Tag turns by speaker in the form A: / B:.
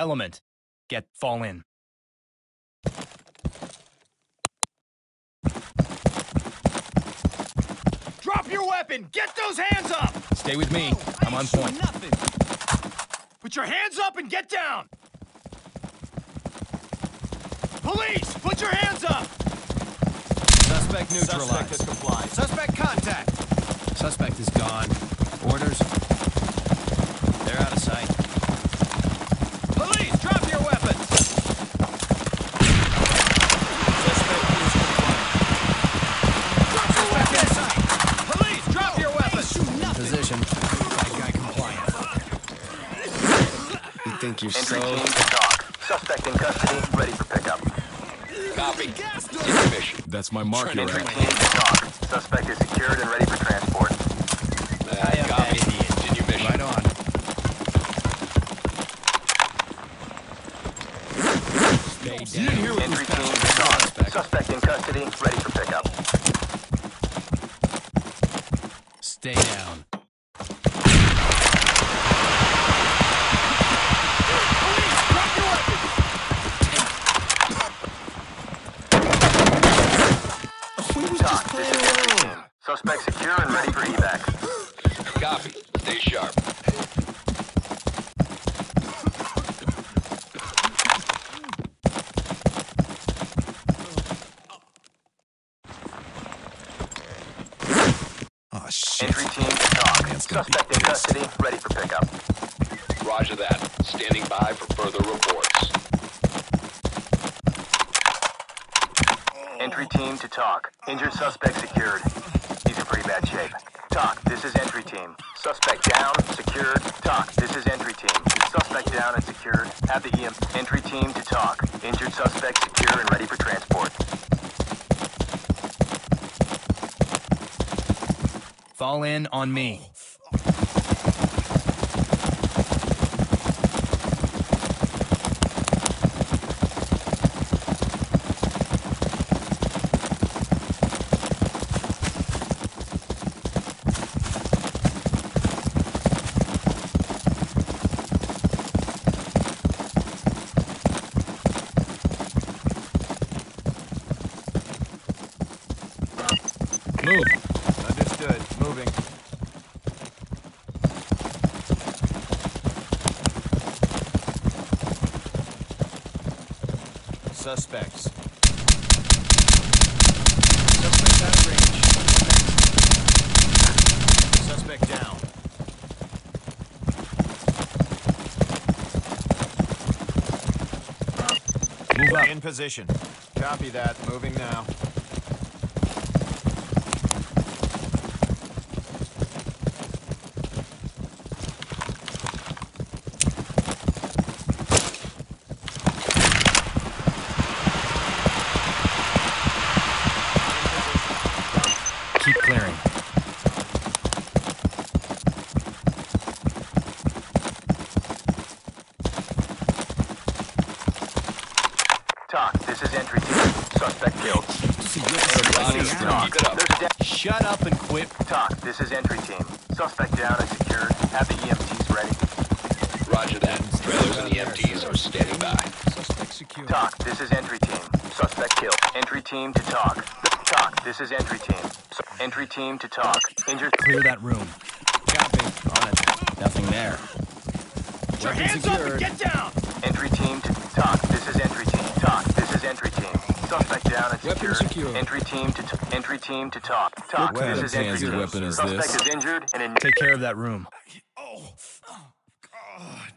A: Element. Get fall in.
B: Drop your weapon! Get those hands up!
A: Stay with me. I'm on point.
B: Nothing. Put your hands up and get down! Police! Put your hands up!
A: Suspect neutralized.
B: Suspect has complied. Suspect contact!
A: Suspect is gone. Orders? They're out of sight.
B: Police! Drop your weapons! Suspect is compliant. Suspect in sight! Police! Drop your weapons!
A: Position. Bad guy compliant. You think you're
C: Entry
A: so...
C: team to TOC. Suspect in custody, ready for pickup.
D: Copy. In mission.
E: That's my mark, your
C: Entry
E: ass.
C: team to TOC. Suspect is secured and ready for transport.
D: Uh, copy. Continue mission.
A: Right on. Stay down.
C: Entry team to TOC.
A: Suspect.
C: Suspect in custody, ready for pickup.
A: Stay down.
B: Police! Drop your weapons!
C: TOC. This is entry team. Suspect secure and ready for evac.
D: Copy. Stay sharp.
E: Oh, shit.
C: Entry team to TOC.
E: Man's gonna be
C: Suspect in custody, ready for pickup.
D: Roger that. Standing by for further reports.
C: Entry team to TOC. Injured suspect secured. Pretty bad shape. TOC. This is entry team. Suspect down, secured. TOC. This is entry team. Suspect down and secured. Have the EM. Entry team to TOC. Injured suspect secure and ready for transport.
A: Fall in on me. Move.
B: Understood. Moving. Suspects. Suspect out of range. Suspect down.
A: Move up.
B: In position. Copy that. Moving now.
C: TOC. This is entry team. Suspect killed. Talk.
D: Keep it up.
C: There's a down.
A: Shut up and quit.
C: TOC. This is entry team. Suspect down and secured. Have the EMTs ready.
D: Roger that. Trailers and EMTs are standing by.
A: Suspect secure.
C: TOC. This is entry team. Suspect killed. Entry team to TOC. TOC. This is entry team. Su- entry team to TOC. Injured.
A: Clear that room. Copy. On it. Nothing there.
B: Put your
A: Weapon
B: hands up and get down!
C: Entry secure. Entry team to t- entry team to TOC. TOC.
E: What
C: this is entry team.
E: weapon is
C: Suspect
E: this?
C: Is injured and in-
A: Take care of that room. Oh, oh God.